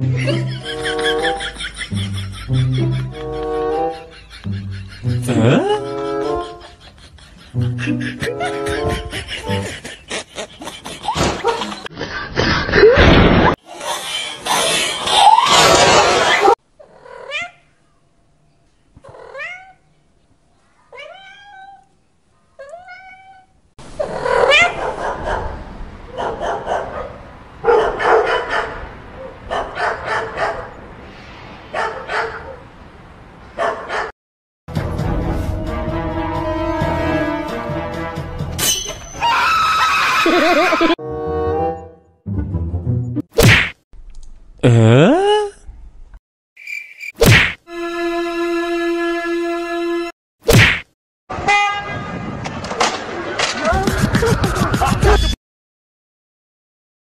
嗯？呃。